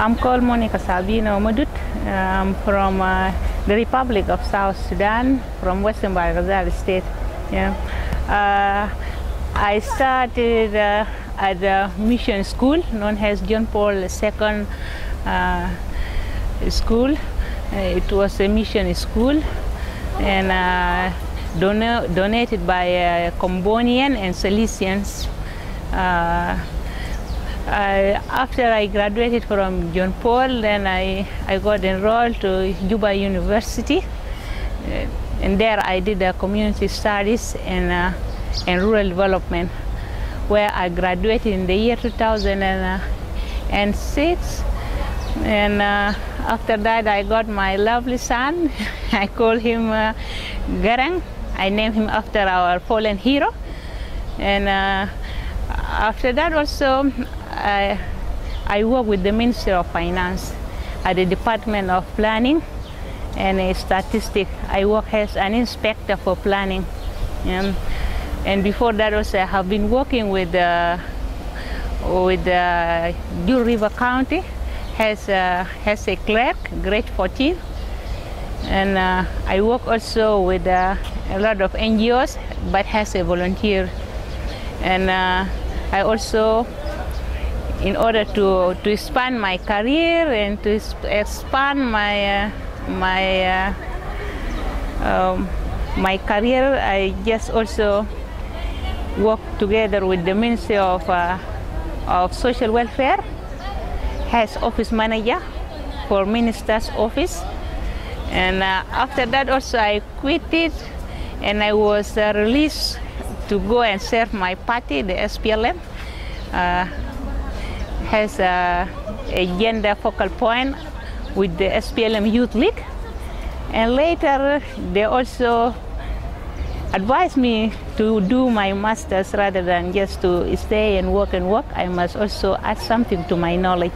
I'm called Monica Sabino Madut. I'm from uh, the Republic of South Sudan, from Western Bahr el Ghazal State. Yeah. Uh, I started uh, at a mission school known as John Paul II uh, School. Uh, it was a mission school and uh, don- donated by Combonian and Salesians. Uh, after I graduated from John Paul, then I, I got enrolled to Juba University. Uh, and there I did uh, community studies and, uh, and rural development, where I graduated in the year 2006. And uh, after that, I got my lovely son. I call him uh, Garang. I named him after our fallen hero. And uh, after that, also, I, I work with the Ministry of Finance at the Department of Planning and uh, Statistics. I work as an inspector for planning. Um, and before that, also, I have been working with uh, with uh, Jur River County as as a clerk, grade 14. And uh, I work also with uh, a lot of NGOs, but as a volunteer. And uh, I also, in order to, to expand my career and to expand my, uh, my, uh, um, my career, I just also work together with the Ministry of, uh, of Social Welfare as office manager for minister's office. And uh, after that also I quit it and I was uh, released to go and serve my party, the SPLM, uh, has a, a gender focal point with the SPLM Youth League. And later they also advised me to do my master's rather than just to stay and work and work. I must also add something to my knowledge.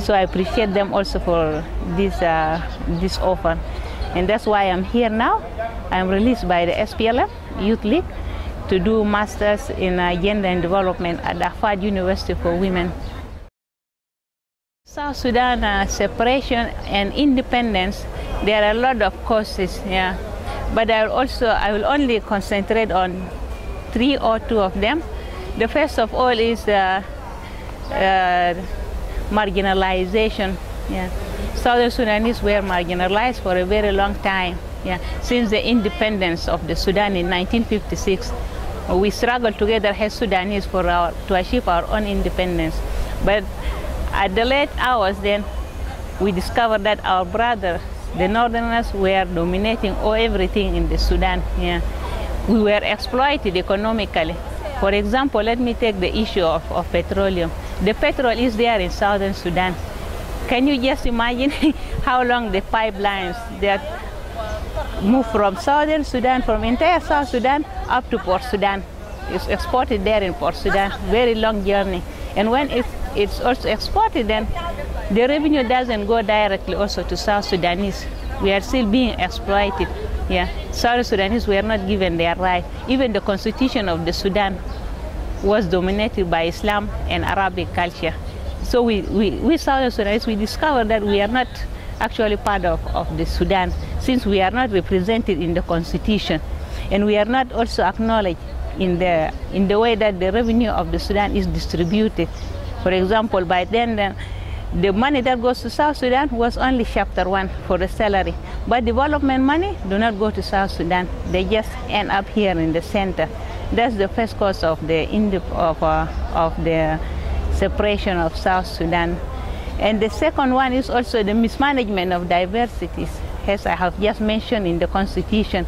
So I appreciate them also for this, uh, this offer. And that's why I'm here now. I'm released by the SPLM Youth League to do masters in uh, gender and development at Ahfad University for Women. South Sudan uh, separation and independence, there are a lot of causes, yeah. But I will also I will only concentrate on three or two of them. The first of all is uh, uh, marginalization. Yeah. Southern Sudanese were marginalized for a very long time. Yeah. Since the independence of the Sudan in 1956, we struggled together as Sudanese for our, to achieve our own independence. But at the late hours, then we discovered that our brothers, the Northerners, were dominating all everything in the Sudan. Yeah. We were exploited economically. For example, let me take the issue of, of petroleum. The petrol is there in southern Sudan. Can you just imagine how long the pipelines that move from southern Sudan, from entire South Sudan up to Port Sudan? It's exported there in Port Sudan. Very long journey. And when it's, it's also exported, then the revenue doesn't go directly also to South Sudanese. We are still being exploited. Yeah, South Sudanese were not given their right. Even the constitution of the Sudan was dominated by Islam and Arabic culture. So we, we, we South Sudanese, we discovered that we are not actually part of, of the Sudan since we are not represented in the constitution and we are not also acknowledged in the, in the way that the revenue of the Sudan is distributed. For example, by then, the, the money that goes to South Sudan was only chapter one for the salary. But development money do not go to South Sudan. They just end up here in the center. That's the first cause of the, of, uh, of the separation of South Sudan. And the second one is also the mismanagement of diversities, as I have just mentioned in the constitution.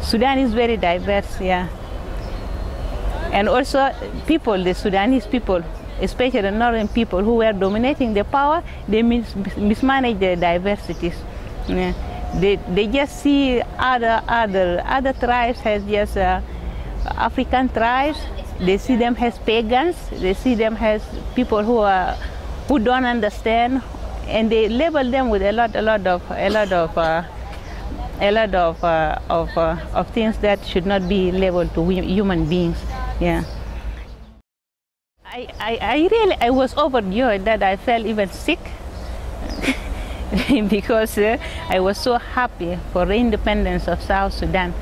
Sudan is very diverse, yeah. And also people, the Sudanese people, especially the northern people who were dominating the power, they mis mismanage the diversities. Yeah. They, they just see other, other, other tribes as just uh, African tribes. They see them as pagans. They see them as people who are who don't understand, and they label them with a lot, a lot of, a lot of, uh, a lot of, uh, of, uh, of things that should not be labeled to human beings. Yeah. I, I, I really, I was overjoyed that I felt even sick because uh, I was so happy for the independence of South Sudan.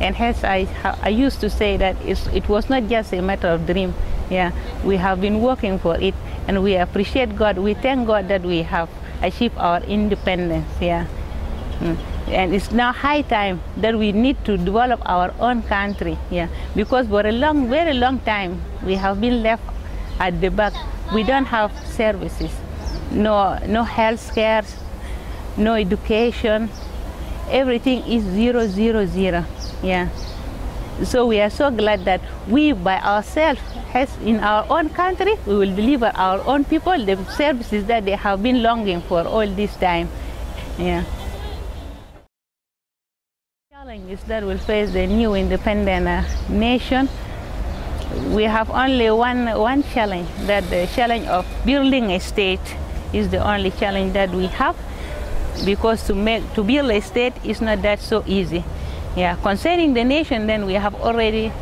And hence I, I used to say that it was not just a matter of dream. Yeah, we have been working for it and we appreciate God. We thank God that we have achieved our independence. Yeah. Mm. And it's now high time that we need to develop our own country. Yeah. Because for a long, very long time, we have been left at the back. We don't have services, no, no health care, no education. Everything is zero, zero, zero. Yeah. So we are so glad that we by ourselves, has in our own country, we will deliver our own people the services that they have been longing for all this time. Yeah. Challenges that will face the new independent uh, nation. We have only one, one challenge, that the challenge of building a state is the only challenge that we have because to make to build a state is not that so easy. Yeah, concerning the nation, then we have already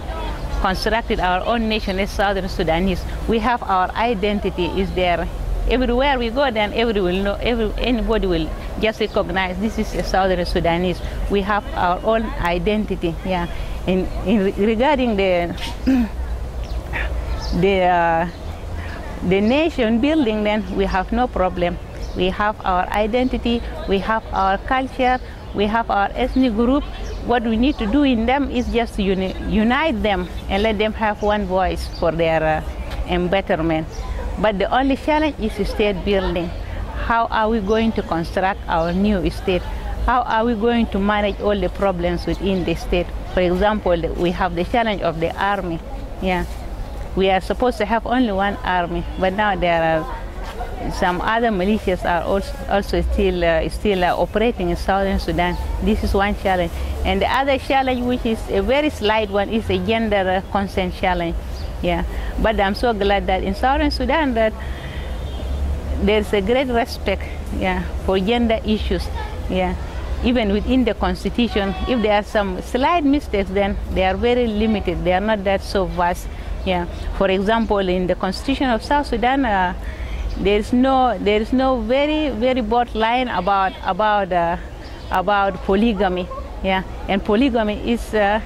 constructed our own nation as Southern Sudanese. We have our identity is there. Everywhere we go, then everybody will know, every, anybody will just recognize this is a Southern Sudanese. We have our own identity, yeah. In, in regarding the the uh, the nation building, then we have no problem. We have our identity, we have our culture, we have our ethnic group. What we need to do in them is just uni unite them and let them have one voice for their uh. But the only challenge is state building. How are we going to construct our new state? How are we going to manage all the problems within the state? For example, we have the challenge of the army. Yeah, we are supposed to have only one army, but now there are some other militias are also, also still uh, still uh, operating in southern Sudan. This is one challenge. And the other challenge, which is a very slight one, is a gender uh, consent challenge. Yeah, but I'm so glad that in southern Sudan that there's a great respect, yeah, for gender issues. Yeah, even within the constitution, if there are some slight mistakes, then they are very limited. They are not that so vast. Yeah, for example, in the constitution of South Sudan. Uh, there's no there's no very very broad line about about uh, about polygamy. Yeah. And polygamy is uh,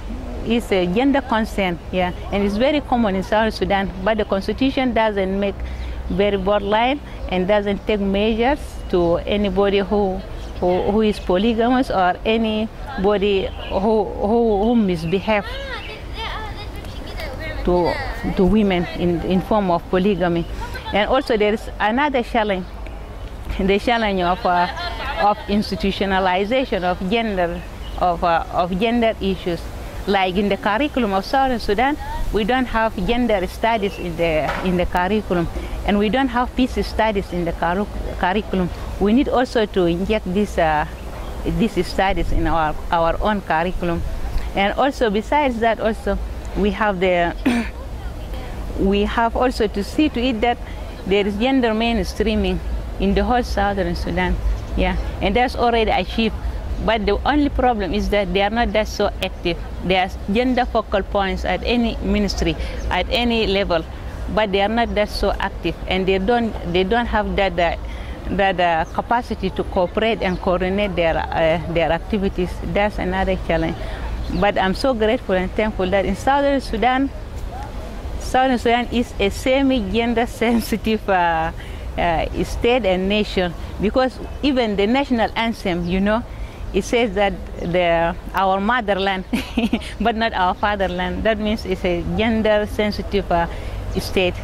is a gender concern, yeah. And it's very common in south sudan but the constitution doesn't make very broad line and doesn't take measures to anybody who who, who is polygamous or anybody who who, who to to women in in form of polygamy and also there is another challenge, the challenge of, uh, of institutionalization of gender, of, uh, of gender issues. Like in the curriculum of Southern Sudan, we don't have gender studies in the, in the curriculum, and we don't have peace studies in the curriculum. We need also to inject this, uh, these studies in our, our own curriculum. And also besides that also, we have the we have also to see to it that there is gender mainstreaming in the whole southern Sudan. Yeah, and that's already achieved. But the only problem is that they are not that so active. There are gender focal points at any ministry, at any level, but they are not that so active, and they don't they don't have that uh, that uh, capacity to cooperate and coordinate their uh, their activities. That's another challenge. But I'm so grateful and thankful that in southern Sudan Southern Sudan is a semi-gender sensitive uh, uh, state and nation because even the national anthem, you know, it says that the, our motherland, but not our fatherland. That means it's a gender sensitive uh, state.